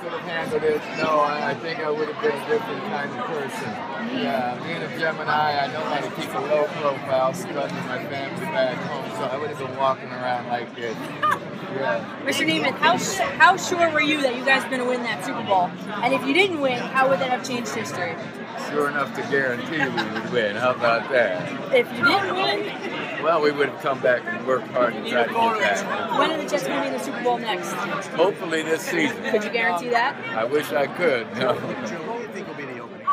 could have handled it, no, I, I think I would have been a different kind of person. Yeah, being a Gemini, I know how to keep a low profile of my family back home, so I would have been walking around like this. Yeah. Mr. Namath, how how sure were you that you guys were going to win that Super Bowl? And if you didn't win, how would that have changed history? Sure enough to guarantee we would win. How about that? If you didn't win, Well, we would have come back and worked hard to try to get back. when are the Jets going to be in the Super Bowl next? Hopefully this season. Could you guarantee that? I wish I could. No. Joe, what do you think will be the opening?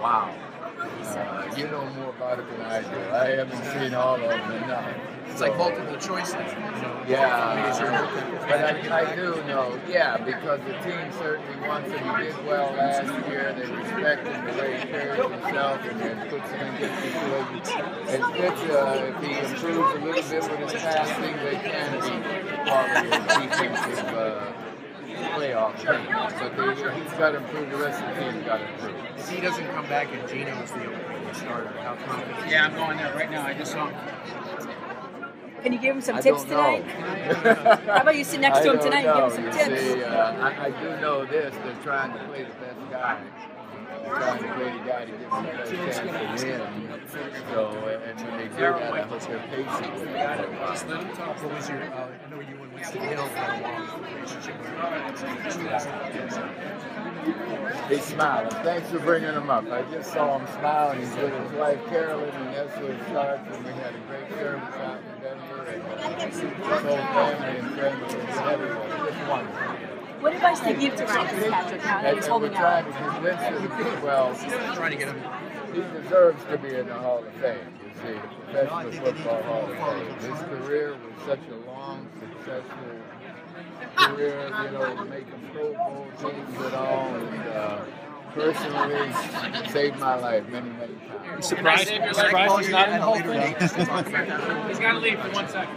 Wow. Uh, you know more about it than I do. I haven't seen all of them enough. It's like multiple choice. You know, Yeah, but I, I do know, yeah, because the team certainly wants him. He did well last year. They respect him the way he carries himself and then puts him in good situations. And Fitz, uh, if he improves a little bit with his passing, they can be part of the defensive uh, playoff team. But they, he's got to improve. The rest of the team's got to improve. if he doesn't come back and Geno's the opening starter, how confident? Yeah, I'm going there right now. I just saw him. Can you give him some I tips tonight? How about you sit next I to him tonight know. and give him You some tips? See, uh, I, I do know this. They're trying to play the best guy. They're trying to play the guy to give them the chance to win. So, and when they do that, I hope they're patient with it. Just let him talk. What was your? Uh, I know you and Winston Hill had a long relationship. He smiled. Thanks for bringing him up. I just saw him smile, and he's with his wife Carolyn, and that's where it starts. And we had a great service out in Denver, and his whole family and friends and everyone. Just wonderful. What advice do you give to Ryan Fitzpatrick now that he's holding trying out? to convince him, well, Trying to get him. he deserves to be in the Hall of Fame, you see, the Professional Football Hall of Fame. His career was such a long, successful career, you know, making Pro Bowl teams and all, and uh, personally saved my life many, many times. Surprised, surprised he's not in the Hall of Fame. Fame. He's got to leave for one second.